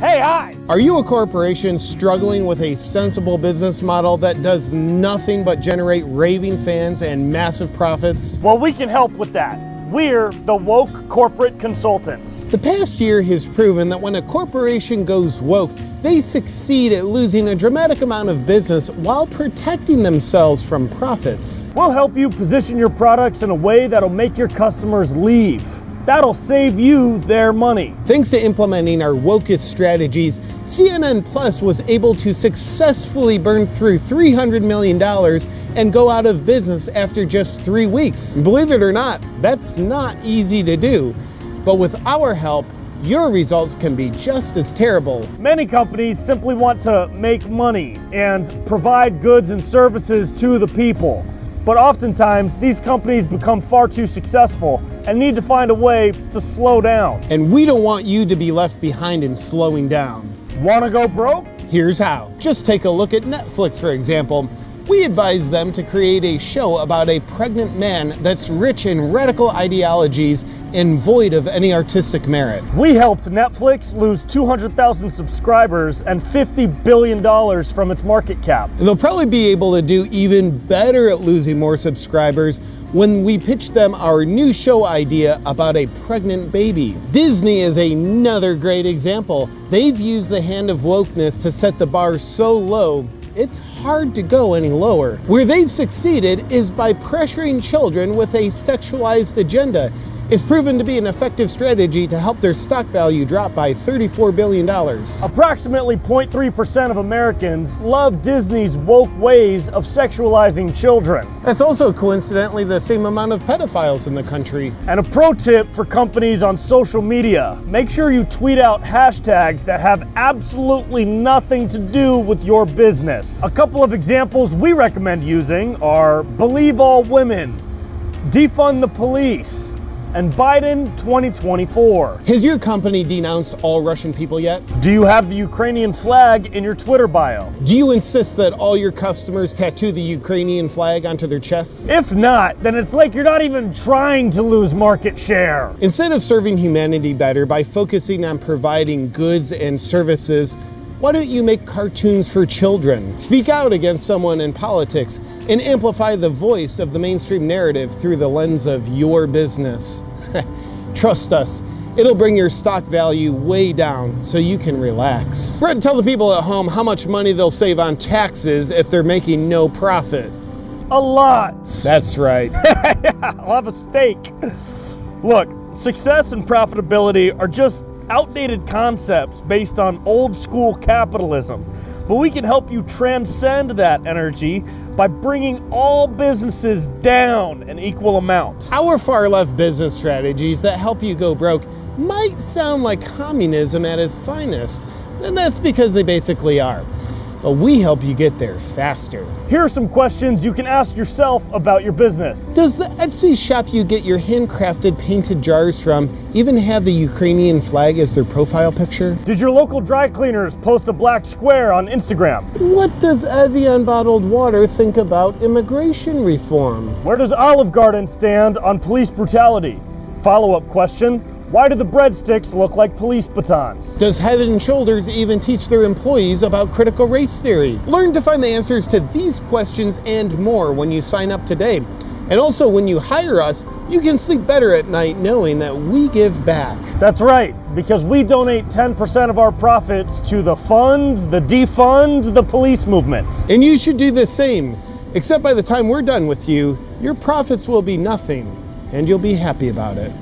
Hey, hi! Are you a corporation struggling with a sensible business model that does nothing but generate raving fans and massive profits? Well, we can help with that. We're the Woke Corporate Consultants. The past year has proven that when a corporation goes woke, they succeed at losing a dramatic amount of business while protecting themselves from profits. We'll help you position your products in a way that'll make your customers leave. That'll save you their money. Thanks to implementing our wokest strategies, CNN Plus was able to successfully burn through $300 million and go out of business after just three weeks. Believe it or not, that's not easy to do. But with our help, your results can be just as terrible. Many companies simply want to make money and provide goods and services to the people. But oftentimes, these companies become far too successful and need to find a way to slow down. And we don't want you to be left behind in slowing down. Want to go broke? Here's how. Just take a look at Netflix, for example. We advise them to create a show about a pregnant man that's rich in radical ideologies and void of any artistic merit. We helped Netflix lose 200,000 subscribers and $50 billion from its market cap. They'll probably be able to do even better at losing more subscribers when we pitch them our new show idea about a pregnant baby. Disney is another great example. They've used the hand of wokeness to set the bar so low it's hard to go any lower. Where they've succeeded is by pressuring children with a sexualized agenda it's proven to be an effective strategy to help their stock value drop by $34 billion. Approximately 0.3% of Americans love Disney's woke ways of sexualizing children. That's also coincidentally the same amount of pedophiles in the country. And a pro tip for companies on social media make sure you tweet out hashtags that have absolutely nothing to do with your business. A couple of examples we recommend using are Believe All Women, Defund the Police, and Biden 2024. Has your company denounced all Russian people yet? Do you have the Ukrainian flag in your Twitter bio? Do you insist that all your customers tattoo the Ukrainian flag onto their chests? If not, then it's like you're not even trying to lose market share. Instead of serving humanity better by focusing on providing goods and services why don't you make cartoons for children? Speak out against someone in politics and amplify the voice of the mainstream narrative through the lens of your business. Trust us, it'll bring your stock value way down so you can relax. Brett, tell the people at home how much money they'll save on taxes if they're making no profit. A lot. That's right. I'll have a steak. Look, success and profitability are just outdated concepts based on old school capitalism. But we can help you transcend that energy by bringing all businesses down an equal amount. Our far left business strategies that help you go broke might sound like communism at its finest, and that's because they basically are but we help you get there faster. Here are some questions you can ask yourself about your business. Does the Etsy shop you get your handcrafted painted jars from even have the Ukrainian flag as their profile picture? Did your local dry cleaners post a black square on Instagram? What does Evian bottled water think about immigration reform? Where does Olive Garden stand on police brutality? Follow up question why do the breadsticks look like police batons? Does Head and Shoulders even teach their employees about critical race theory? Learn to find the answers to these questions and more when you sign up today. And also, when you hire us, you can sleep better at night knowing that we give back. That's right, because we donate 10% of our profits to the fund, the defund, the police movement. And you should do the same, except by the time we're done with you, your profits will be nothing, and you'll be happy about it.